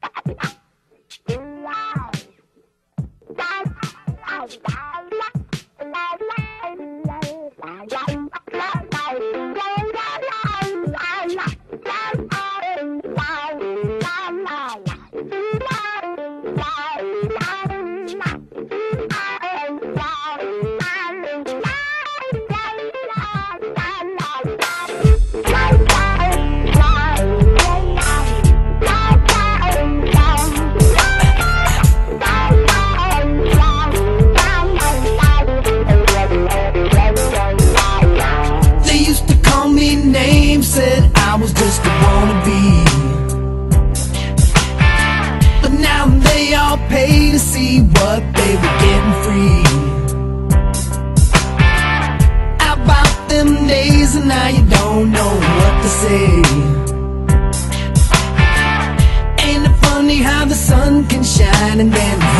They call me names, said I was just a wannabe. But now they all pay to see what they were getting free. How about them days and now you don't know what to say? Ain't it funny how the sun can shine and then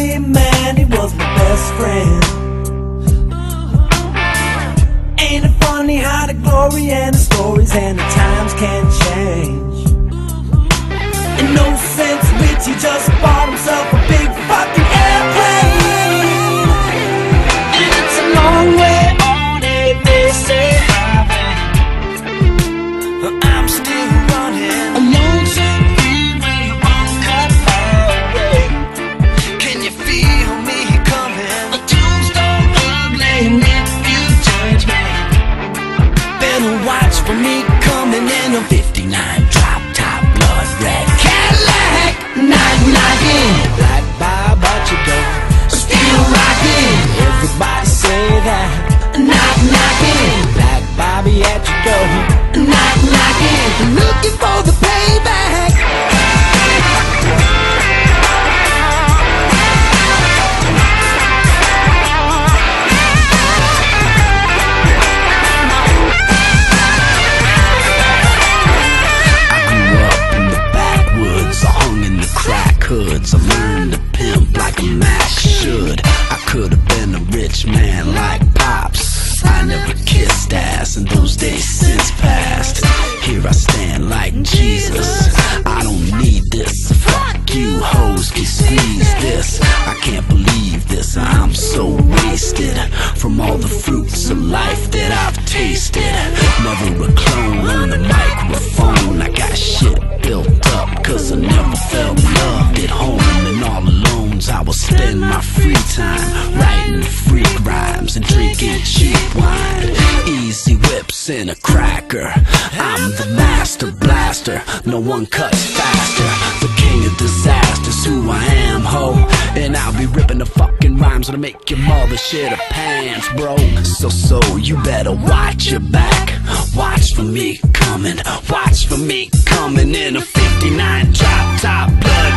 Bobby, man, he was my best friend. Ain't it funny how the glory and the stories and 59 drop top blood red Cadillac. Knock knocking, ass, and those days since past. Here I stand like Jesus. I don't need this. Fuck you, hoes can squeeze this. I can't believe this. I'm so wasted from all the fruits of life that I've tasted. Never a clone on the microphone. I got shit built up cause I never felt loved Whips and a cracker. I'm the master blaster. No one cuts faster. The king of disasters, who I am, ho. And I'll be ripping the fucking rhymes that'll make your mother shit her pants, bro. So, so, you better watch your back. Watch for me coming. Watch for me coming in a 59 drop top blood.